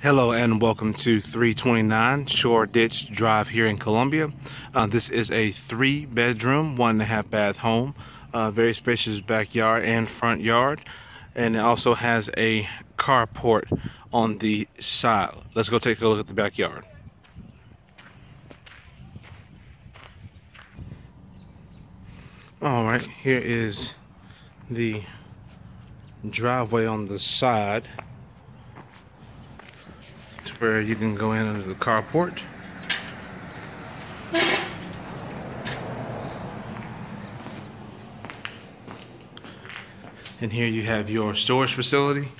Hello and welcome to 329 Shoreditch Drive here in Columbia. Uh, this is a three bedroom, one and a half bath home. Uh, very spacious backyard and front yard. And it also has a carport on the side. Let's go take a look at the backyard. All right, here is the driveway on the side where you can go in under the carport. And here you have your storage facility.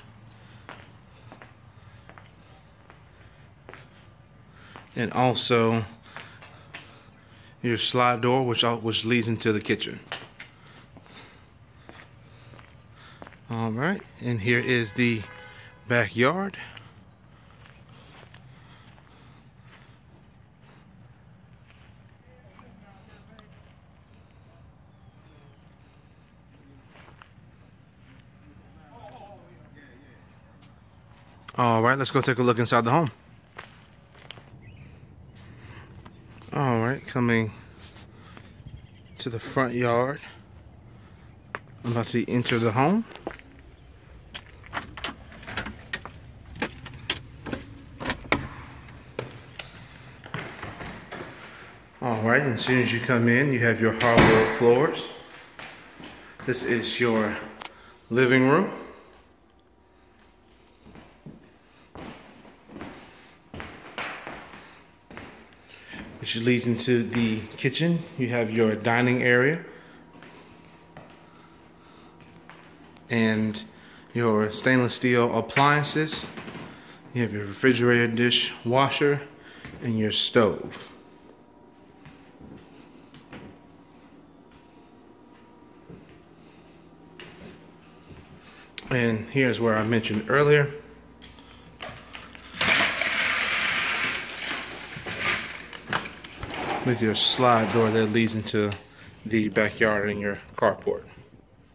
And also your slide door, which which leads into the kitchen. All right, and here is the backyard. All right, let's go take a look inside the home. All right, coming to the front yard. I'm about to enter the home. All right, and as soon as you come in, you have your hardwood floors. This is your living room. Which leads into the kitchen. You have your dining area and your stainless steel appliances. You have your refrigerator, dish, washer, and your stove. And here's where I mentioned earlier, with your slide door that leads into the backyard and your carport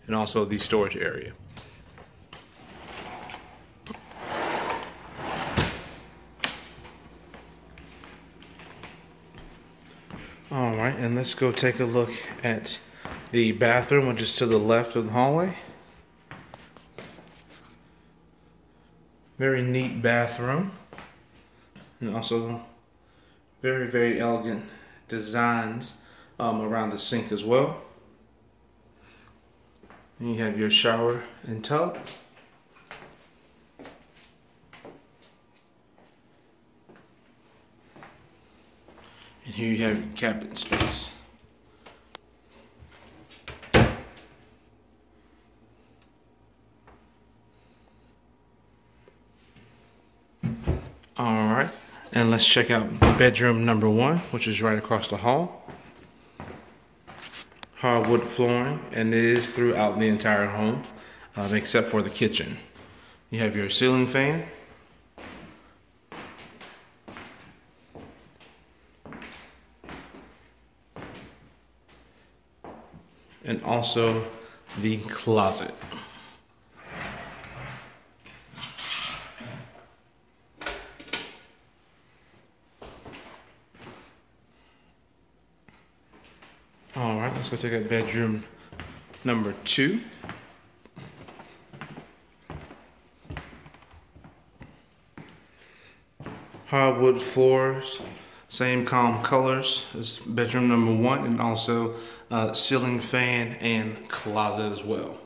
and also the storage area. All right, and let's go take a look at the bathroom, which is to the left of the hallway. Very neat bathroom, and also very, very elegant designs um, around the sink as well. And you have your shower and tub. And here you have your cabinet space. All right. And let's check out bedroom number one, which is right across the hall. Hardwood flooring, and it is throughout the entire home, um, except for the kitchen. You have your ceiling fan. And also the closet. All right, let's go take out bedroom number two. Hardwood floors, same calm colors as bedroom number one, and also uh, ceiling fan and closet as well.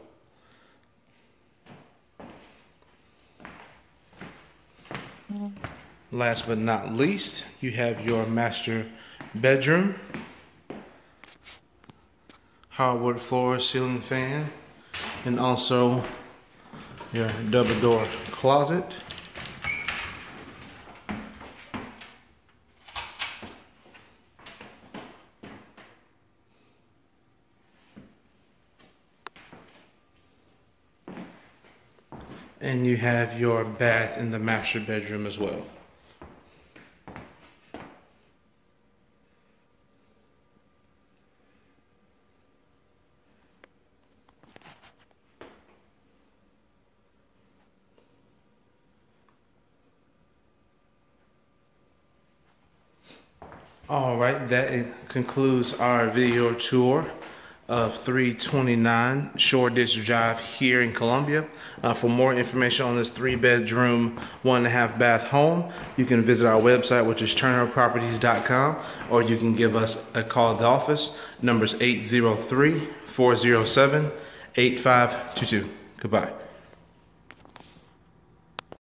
Last but not least, you have your master bedroom hardwood floor ceiling fan and also your double door closet. And you have your bath in the master bedroom as well All right, that concludes our video tour of 329 Shoreditch Drive here in Columbia. Uh, for more information on this three bedroom, one and a half bath home, you can visit our website, which is turnerproperties.com, or you can give us a call at the office. Numbers 803 407 8522. Goodbye.